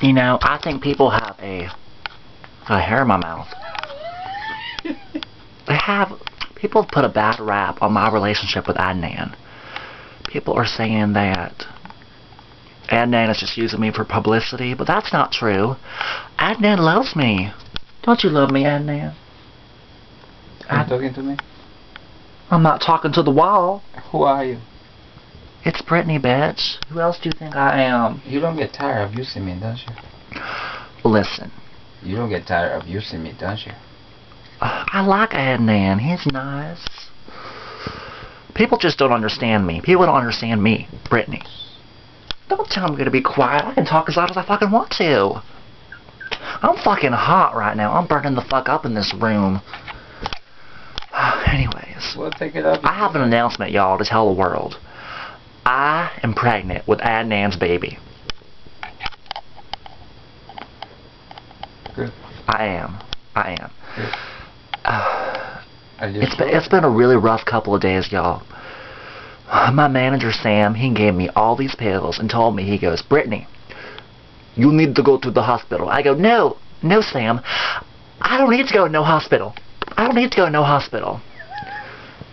You know, I think people have a, a hair in my mouth. they have, people have put a bad rap on my relationship with Adnan. People are saying that Adnan is just using me for publicity, but that's not true. Adnan loves me. Don't you love me, Adnan? Are you talking to me? I'm not talking to the wall. Who are you? It's Britney, bitch. Who else do you think I am? You don't get tired of using me, don't you? Listen, You don't get tired of using me, don't you? I like Adnan. He's nice. People just don't understand me. People don't understand me, Britney. Don't tell me to be quiet. I can talk as loud as I fucking want to. I'm fucking hot right now. I'm burning the fuck up in this room. Anyways, Well, take it up. I have an announcement, y'all, to tell the world. I am pregnant with Adnan's baby. Good. I am. I am. Uh, you It's been, it's been a really rough couple of days, y'all. My manager, Sam, he gave me all these pills and told me, he goes, Britney, you need to go to the hospital. I go, no, no, Sam. I don't need to go to no hospital. I don't need to go to no hospital.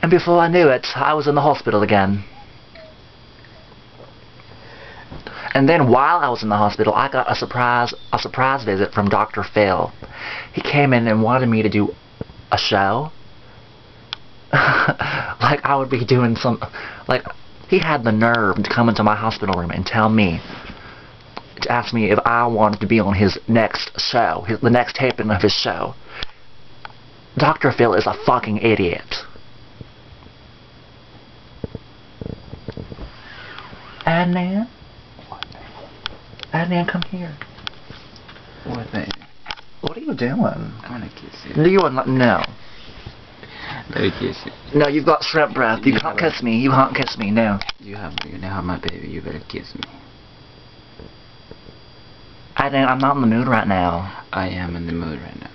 And before I knew it, I was in the hospital again. And then while I was in the hospital, I got a surprise a surprise visit from Dr. Phil. He came in and wanted me to do a show. like I would be doing some like he had the nerve to come into my hospital room and tell me to ask me if I wanted to be on his next show, his, the next taping of his show. Dr. Phil is a fucking idiot. Adnan? Adnan, come here. What the? What are you doing? I wanna kiss you. No, you are not. No. Let me kiss you. No, you've got shrimp breath. You You can't have a- kiss me. You can't kiss me. No. You have you now have my baby. You better kiss me. Adnan, I'm not in the mood right now. I am in the mood right now.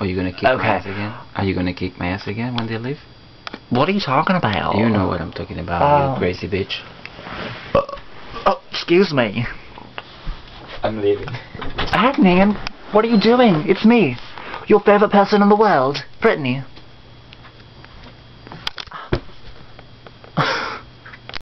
Are you gonna kick Okay. my ass again? Are you gonna kick my ass again when they leave? What are you talking about? You know what I'm talking about, Oh. you crazy bitch. Oh, excuse me. I'm leaving. Adnan, what are you doing? It's me. Your favorite person in the world, Britney.